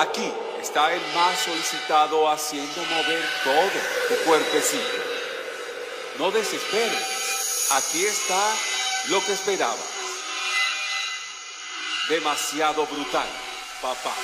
Aquí está el más solicitado haciendo mover todo tu cuerpecito. No desesperes, aquí está lo que esperabas. Demasiado brutal, papá.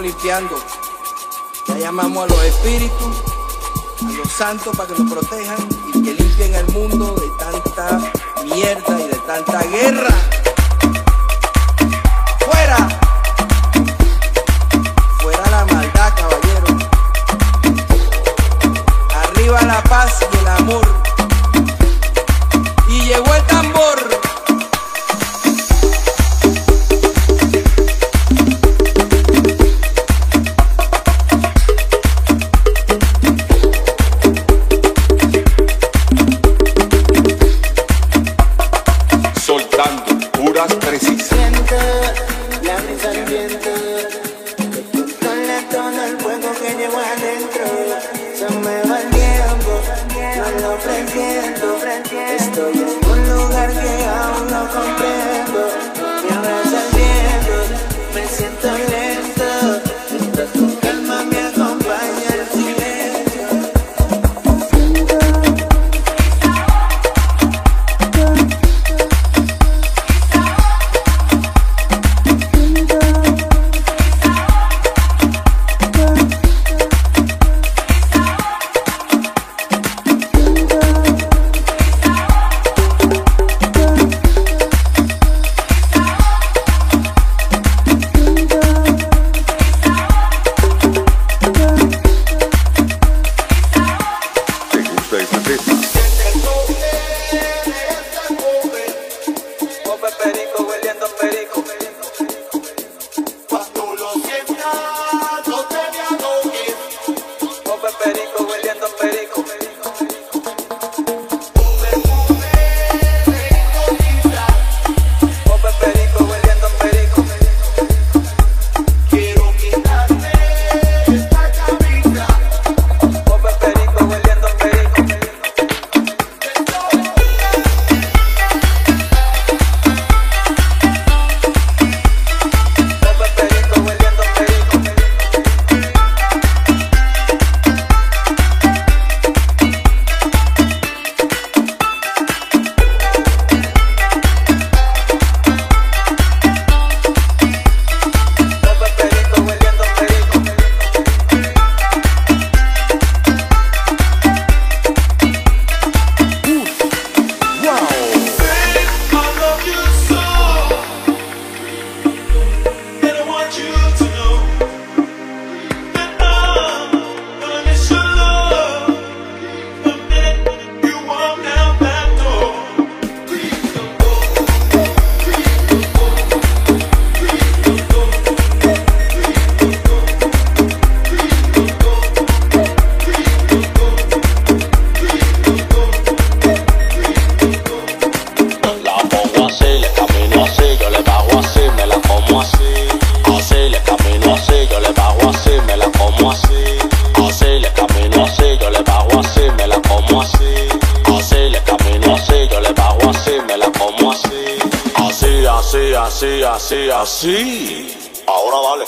limpiando. Ya llamamos a los espíritus, a los santos para que nos protejan y que limpien el mundo de tanta mierda y de tanta guerra. así, así. Ahora vale.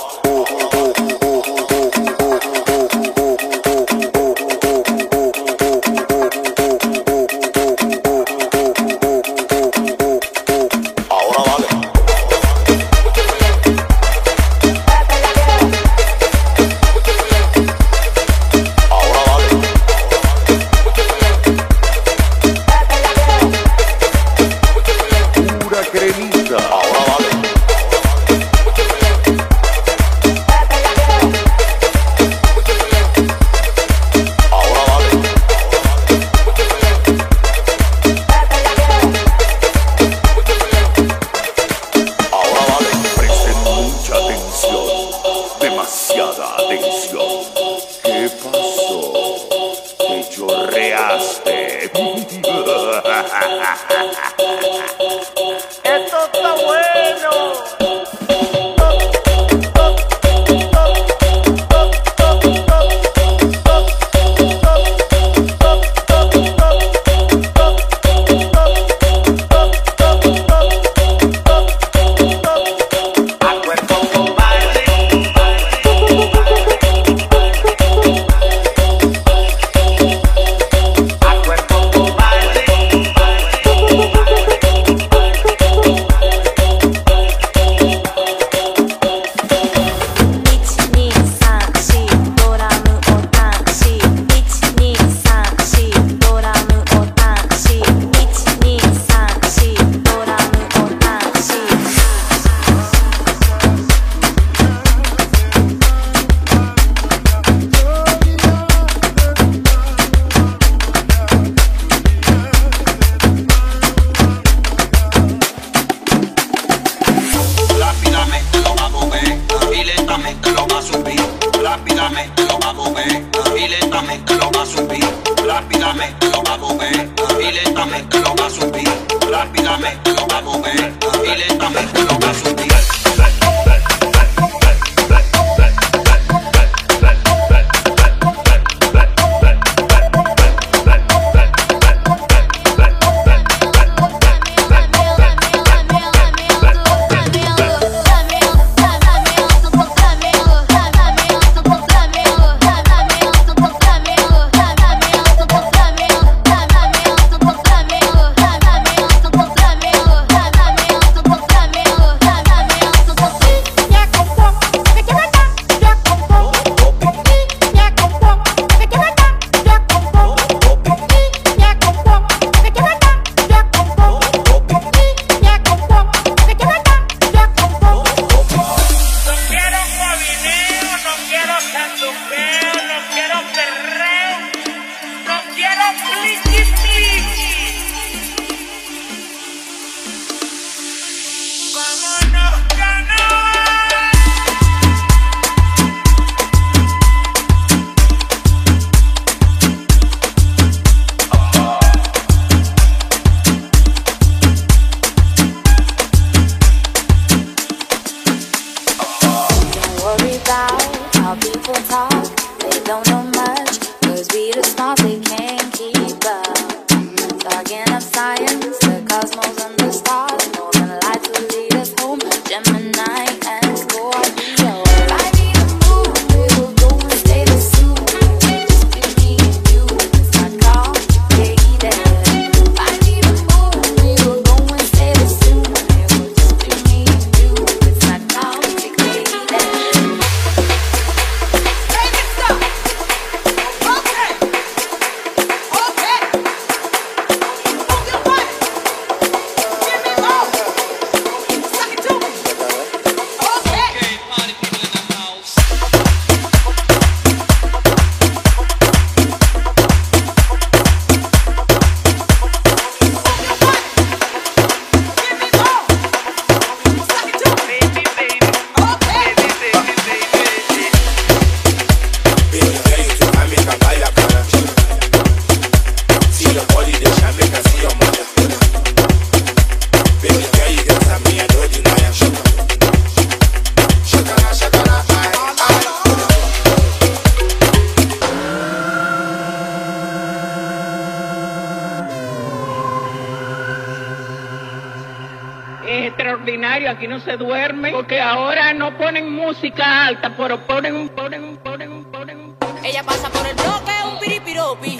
aquí no se duerme, porque ahora no ponen música alta, pero ponen un, ponen un, ponen un, ponen un. Ella pasa por el bloque, un piripiropi,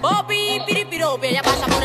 popi, piripiropi, ella pasa por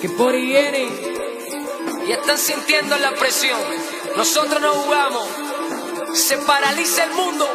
que por ahí viene. Y están sintiendo la presión. Nosotros no jugamos. Se paraliza el mundo.